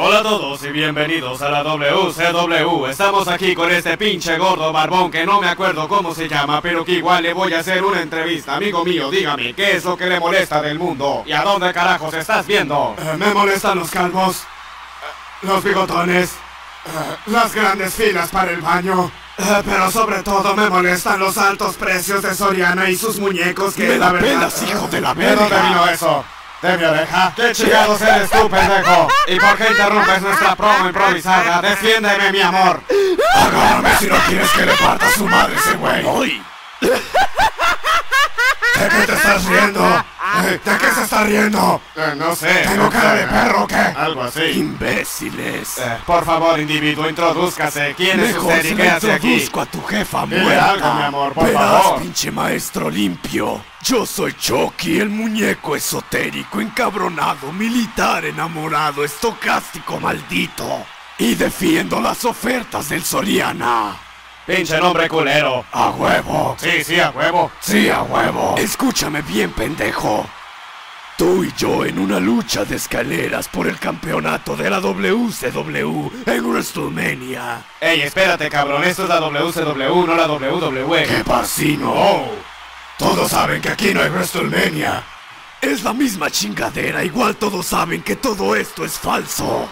Hola a todos y bienvenidos a la WCW. Estamos aquí con este pinche gordo barbón que no me acuerdo cómo se llama, pero que igual le voy a hacer una entrevista. Amigo mío, dígame, ¿qué es lo que le molesta del mundo? ¿Y a dónde carajos estás viendo? Eh, me molestan los calvos, eh, los bigotones, eh, las grandes filas para el baño. Pero sobre todo me molestan los altos precios de Soriana y sus muñecos que Me la la verdad... pelas, hijo de la ¿De dónde verga. vino eso? ¿De mi oreja? ¿Qué chingados eres tú, pendejo? ¿Y por qué interrumpes nuestra promo improvisada? Defiéndeme, mi amor. Agárrame si no quieres que le parta su madre ese güey. ¿De qué te estás riendo? ¿De qué se está riendo? Eh, no sé. ¿Tengo cara de perro o qué? Algo así. ¡Imbéciles! Eh, por favor, individuo, introdúzcase. ¿Quién es Mejor usted y qué hace aquí? introduzco a tu jefa Dile muerta. algo, mi amor, por Verás, favor. pinche maestro limpio. Yo soy Chucky, el muñeco esotérico, encabronado, militar enamorado, estocástico maldito. Y defiendo las ofertas del Soriana. Pinche nombre culero. ¡A huevo! Sí, sí, a huevo. ¡Sí, a huevo! Escúchame bien, pendejo. Tú y yo en una lucha de escaleras por el campeonato de la WCW en WrestleMania. Ey, espérate, cabrón. Esto es la WCW, no la WWE. ¡Qué pasino! Oh. Todos saben que aquí no hay WrestleMania. Es la misma chingadera, igual todos saben que todo esto es falso.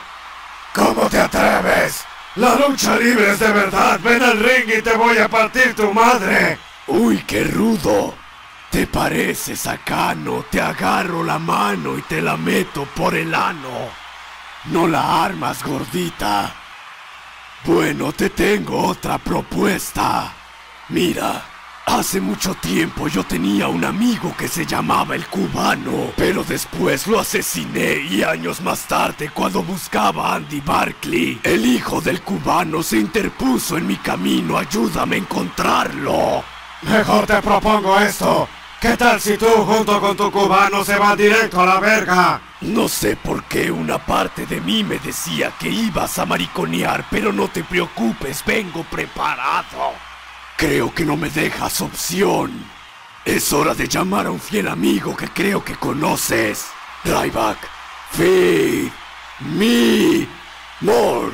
¿Cómo te atreves? La lucha libre es de verdad. Ven al ring y te voy a partir tu madre. Uy, qué rudo. Te pareces sacano, te agarro la mano y te la meto por el ano. No la armas, gordita. Bueno, te tengo otra propuesta. Mira, hace mucho tiempo yo tenía un amigo que se llamaba el cubano, pero después lo asesiné y años más tarde cuando buscaba a Andy Barkley, el hijo del cubano se interpuso en mi camino, ayúdame a encontrarlo. Mejor te propongo esto. ¿Qué tal si tú junto con tu cubano se va directo a la verga? No sé por qué una parte de mí me decía que ibas a mariconear, pero no te preocupes, vengo preparado. Creo que no me dejas opción. Es hora de llamar a un fiel amigo que creo que conoces. Ryback, Feed, Me, More.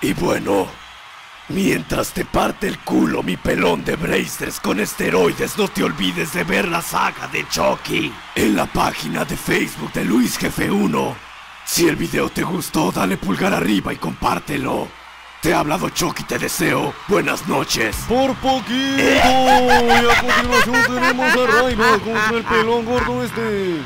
Y bueno, mientras te parte el culo mi pelón de bracers con esteroides, no te olvides de ver la saga de Chucky en la página de Facebook de Luis Jefe 1. Si el video te gustó, dale pulgar arriba y compártelo. Te ha hablado Chucky, te deseo buenas noches. Por poquito. Y a continuación tenemos a Raiva contra el pelón gordo este.